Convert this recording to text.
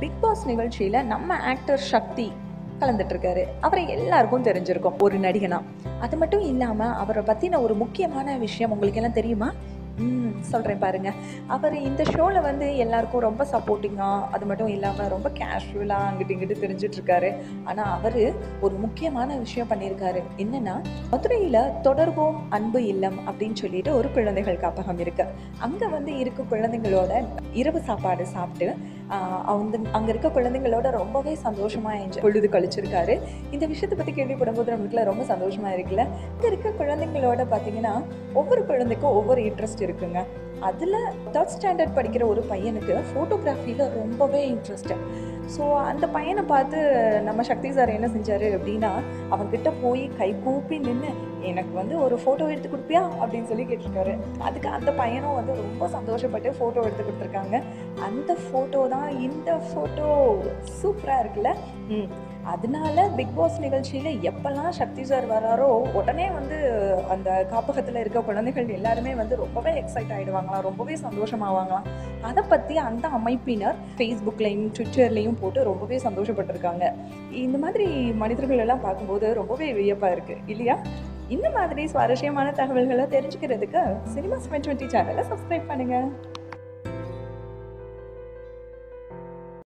Big pass நிகழ்ச்சியில் நம்ம actor சக்தி கலந்துட்டுருக்காரு. அவரை எல்லாருக்கும் தெரிஞ்சிருக்கும் ஒரு நடிகனா. அது மட்டும் இல்லாமல் அவரை பற்றின ஒரு முக்கியமான விஷயம் உங்களுக்கு எல்லாம் தெரியுமா? ம் சொல்கிறேன் பாருங்க. அவர் இந்த ஷோவில் வந்து எல்லாருக்கும் ரொம்ப சப்போர்ட்டிங்காக அது மட்டும் இல்லாமல் ரொம்ப கேஷுவலாக அங்கிட்டு இங்கிட்டு தெரிஞ்சிட்ருக்காரு ஆனால் அவர் ஒரு முக்கியமான விஷயம் பண்ணியிருக்காரு. என்னென்னா மதுரையில் தொடர்போம் அன்பு இல்லம் அப்படின்னு சொல்லிட்டு ஒரு குழந்தைகள் காப்பகம் இருக்குது அங்கே வந்து இருக்க குழந்தைங்களோட இரவு சாப்பாடு சாப்பிட்டு அவங்க அங்கே இருக்க குழந்தைங்களோட ரொம்பவே சந்தோஷமாக என்ஜாய் பொழுது கழிச்சிருக்காரு. இந்த விஷயத்தை பற்றி கேள்விப்படும்போது நம்மளுக்குலாம் ரொம்ப சந்தோஷமாக இருக்குல்ல. இங்கே இருக்க குழந்தைங்களோட பார்த்தீங்கன்னா ஒவ்வொரு குழந்தைக்கும் ஒவ்வொரு இன்ட்ரெஸ்ட் இருக்குங்க. அதில் தேர்ட் ஸ்டாண்டர்ட் படிக்கிற ஒரு பையனுக்கு ஃபோட்டோகிராஃபியில் ரொம்பவே இன்ட்ரெஸ்ட்டு ஸோ அந்த பையனை பார்த்து நம்ம சக்தி சார் என்ன செஞ்சார் அப்படின்னா அவன்கிட்ட போய் கை கூப்பி நின்று எனக்கு வந்து ஒரு ஃபோட்டோ எடுத்து கொடுப்பியா? அப்படின்னு சொல்லி கேட்டிருக்காரு. அதுக்கு அந்த பையனும் வந்து ரொம்ப சந்தோஷப்பட்டு ஃபோட்டோ எடுத்து கொடுத்துருக்காங்க. அந்த ஃபோட்டோ தான் இந்த ஃபோட்டோ சூப்பராக இருக்குல்ல? ம். அதனால பிக் பாஸ் நிகழ்ச்சியில் எப்போல்லாம் சக்தி சார் வராரோ உடனே வந்து அந்த காப்பகத்தில் இருக்க குழந்தைகள் எல்லாருமே வந்து ரொம்பவே எக்ஸைட் ஆகிடுவாங்களாம் ரொம்பவே சந்தோஷமாவாங்களாம். அதை பற்றி அந்த அமைப்பினர் ஃபேஸ்புக்லேயும் ட்விட்டர்லேயும் போட்டு ரொம்பவே சந்தோஷப்பட்டிருக்காங்க. இந்த மாதிரி மனிதர்கள் எல்லாம் பார்க்கும்போது ரொம்பவே வியப்பாக இருக்குது இல்லையா? இந்த மாதிரி சுவாரஸ்யமான தகவல்களை தெரிஞ்சுக்கிறதுக்கு சினிமா டுவெண்ட்டி சேனலை சப்ஸ்கிரைப் பண்ணுங்கள்